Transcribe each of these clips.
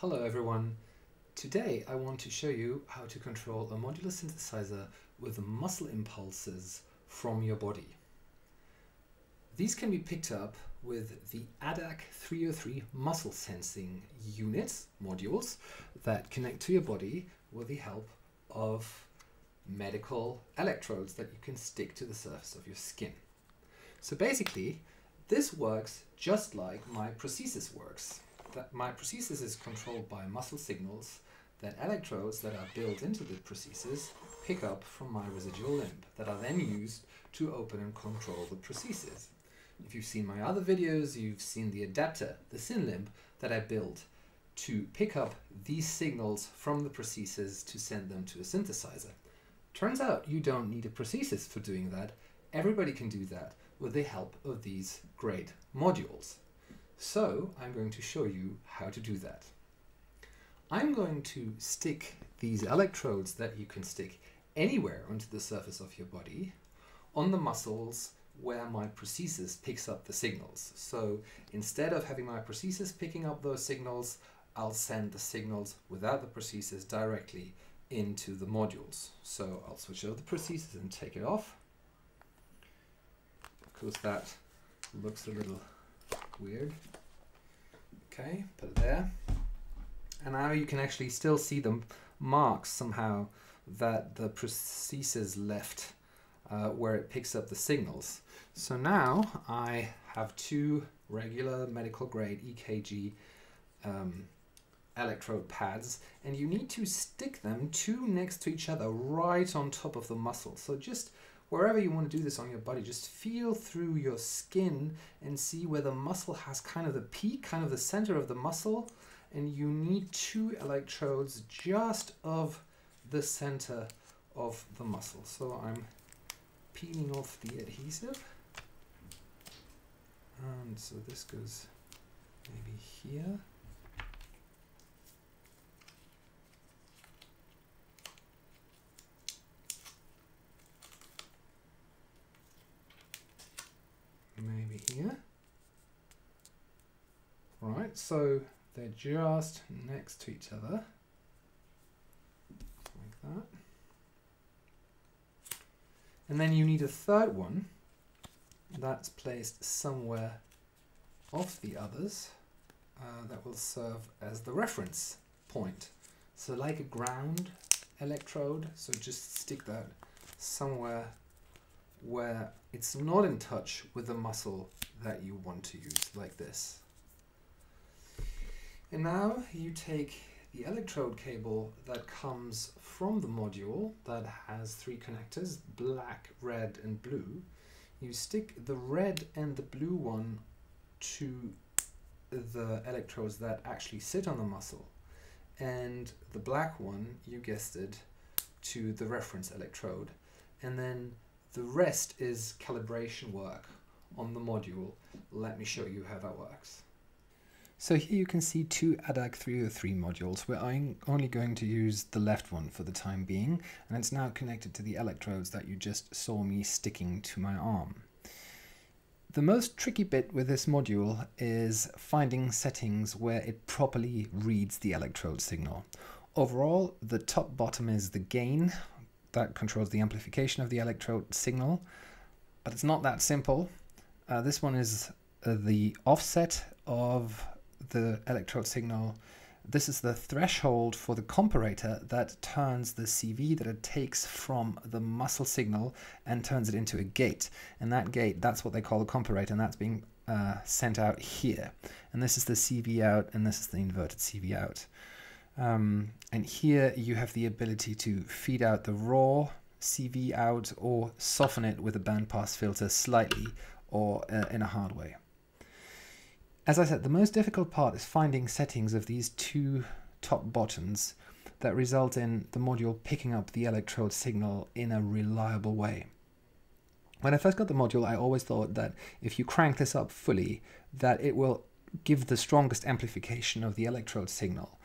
Hello everyone. Today I want to show you how to control a modular synthesizer with muscle impulses from your body. These can be picked up with the ADDAC 303 muscle sensing units, modules, that connect to your body with the help of medical electrodes that you can stick to the surface of your skin. So basically, this works just like my prosthesis works my prosthesis is controlled by muscle signals that electrodes that are built into the prosthesis pick up from my residual limb that are then used to open and control the prosthesis. If you've seen my other videos, you've seen the adapter, the SynLimb, that I built to pick up these signals from the prosthesis to send them to a synthesizer. Turns out you don't need a prosthesis for doing that. Everybody can do that with the help of these great modules. So I'm going to show you how to do that. I'm going to stick these electrodes that you can stick anywhere onto the surface of your body on the muscles where my prosthesis picks up the signals. So instead of having my prosthesis picking up those signals, I'll send the signals without the prosthesis directly into the modules. So I'll switch over the prosthesis and take it off because that looks a little weird. Okay, put it there. And now you can actually still see the marks somehow that the prosthesis left uh, where it picks up the signals. So now I have two regular medical grade EKG um, electrode pads and you need to stick them two next to each other right on top of the muscle. So just wherever you want to do this on your body, just feel through your skin and see where the muscle has kind of the peak, kind of the center of the muscle. And you need two electrodes just of the center of the muscle. So I'm peeling off the adhesive. And so this goes maybe here. maybe here. So they're just next to each other, like that. And then you need a third one that's placed somewhere off the others uh, that will serve as the reference point. So like a ground electrode, so just stick that somewhere where it's not in touch with the muscle that you want to use, like this. And now you take the electrode cable that comes from the module that has three connectors, black, red and blue. You stick the red and the blue one to the electrodes that actually sit on the muscle and the black one, you guessed it, to the reference electrode. And then the rest is calibration work on the module. Let me show you how that works. So here you can see two ADDAC 303 modules. We're only going to use the left one for the time being, and it's now connected to the electrodes that you just saw me sticking to my arm. The most tricky bit with this module is finding settings where it properly reads the electrode signal. Overall, the top bottom is the gain that controls the amplification of the electrode signal. But it's not that simple. Uh, this one is uh, the offset of the electrode signal. This is the threshold for the comparator that turns the CV that it takes from the muscle signal and turns it into a gate. And that gate, that's what they call the comparator, and that's being uh, sent out here. And this is the CV out, and this is the inverted CV out. Um, and here you have the ability to feed out the raw CV out or soften it with a bandpass filter slightly or uh, in a hard way. As I said, the most difficult part is finding settings of these two top buttons that result in the module picking up the electrode signal in a reliable way. When I first got the module, I always thought that if you crank this up fully, that it will give the strongest amplification of the electrode signal.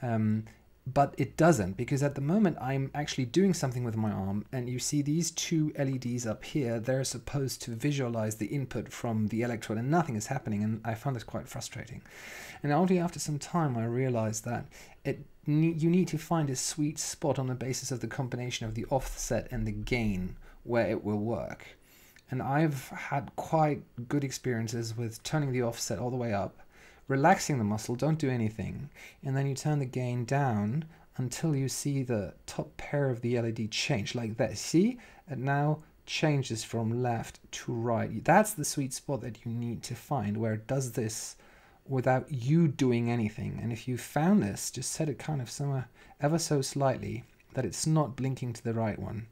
Um, but it doesn't because at the moment I'm actually doing something with my arm and you see these two LEDs up here they're supposed to visualize the input from the electrode and nothing is happening and I found this quite frustrating. And only after some time I realized that it you need to find a sweet spot on the basis of the combination of the offset and the gain where it will work. And I've had quite good experiences with turning the offset all the way up relaxing the muscle, don't do anything. And then you turn the gain down until you see the top pair of the LED change like that. See? It now changes from left to right. That's the sweet spot that you need to find where it does this without you doing anything. And if you found this, just set it kind of somewhere ever so slightly that it's not blinking to the right one.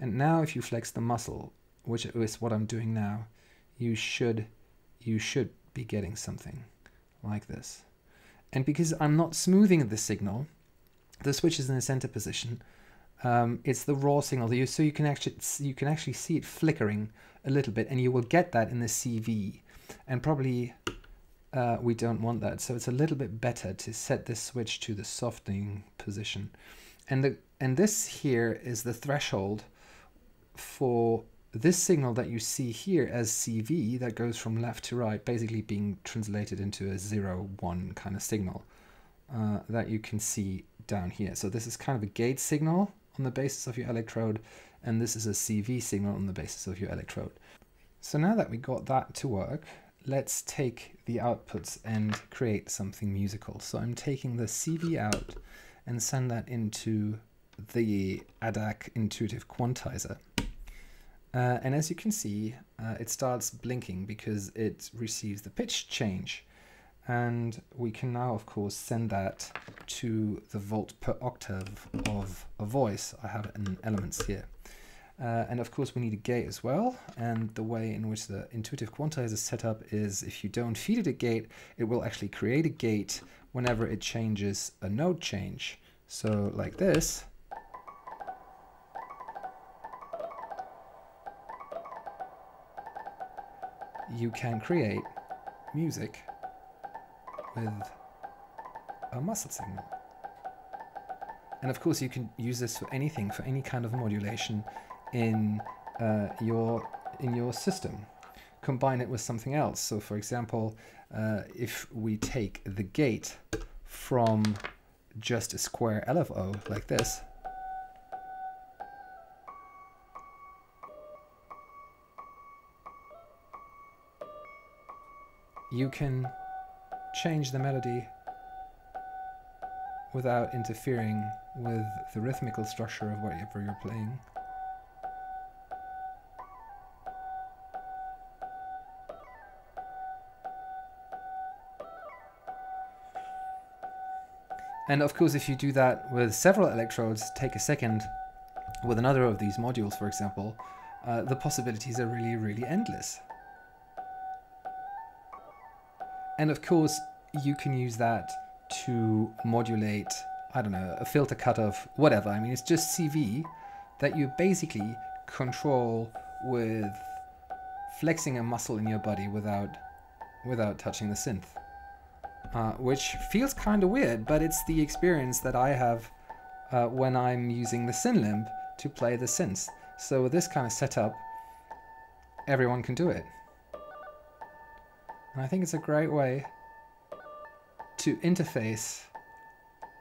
And now if you flex the muscle, which is what I'm doing now, you should you should be getting something like this. And because I'm not smoothing the signal, the switch is in the center position. Um, it's the raw signal, so you can actually you can actually see it flickering a little bit, and you will get that in the CV. And probably uh, we don't want that, so it's a little bit better to set this switch to the softening position. And the and this here is the threshold for this signal that you see here as CV that goes from left to right, basically being translated into a zero, one kind of signal uh, that you can see down here. So this is kind of a gate signal on the basis of your electrode, and this is a CV signal on the basis of your electrode. So now that we got that to work, let's take the outputs and create something musical. So I'm taking the CV out and send that into the ADDAC intuitive quantizer. Uh, and as you can see, uh, it starts blinking because it receives the pitch change. And we can now, of course, send that to the volt per octave of a voice. I have an elements here. Uh, and of course, we need a gate as well. And the way in which the intuitive quantizer is set up is if you don't feed it a gate, it will actually create a gate whenever it changes a note change. So like this, you can create music with a muscle signal. And of course, you can use this for anything, for any kind of modulation in uh, your in your system. Combine it with something else. So, for example, uh, if we take the gate from just a square LFO like this, you can change the melody without interfering with the rhythmical structure of whatever you're playing. And of course, if you do that with several electrodes, take a second with another of these modules, for example, uh, the possibilities are really, really endless. And of course, you can use that to modulate, I don't know, a filter cutoff, whatever. I mean, it's just CV that you basically control with flexing a muscle in your body without without touching the synth. Uh, which feels kind of weird, but it's the experience that I have uh, when I'm using the SynLimb to play the synths. So with this kind of setup, everyone can do it. And I think it's a great way to interface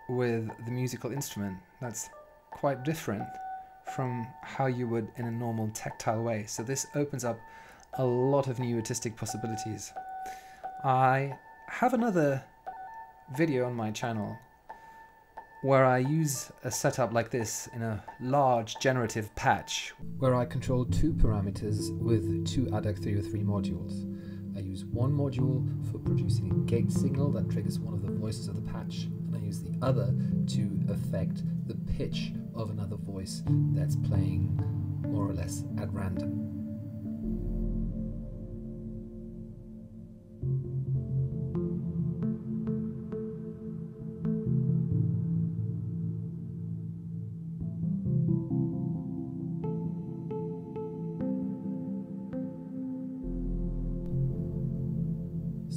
with the musical instrument that's quite different from how you would in a normal tactile way. So this opens up a lot of new artistic possibilities. I have another video on my channel where I use a setup like this in a large generative patch where I control two parameters with two ADDAC 303 modules. I use one module for producing a gate signal that triggers one of the voices of the patch, and I use the other to affect the pitch of another voice that's playing more or less at random.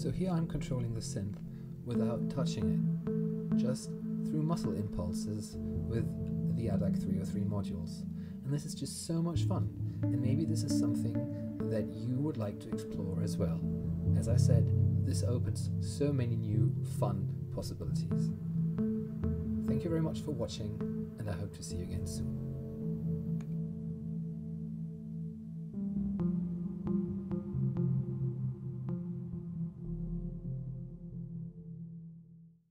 So here I'm controlling the synth without touching it, just through muscle impulses with the ADDAC 303 modules. And this is just so much fun, and maybe this is something that you would like to explore as well. As I said, this opens so many new fun possibilities. Thank you very much for watching, and I hope to see you again soon.